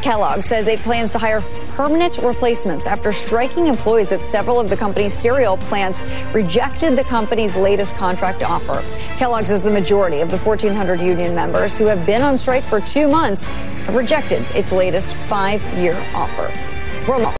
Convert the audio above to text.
Kellogg says it plans to hire permanent replacements after striking employees at several of the company's cereal plants rejected the company's latest contract offer. Kellogg says the majority of the 1,400 union members who have been on strike for two months have rejected its latest five year offer.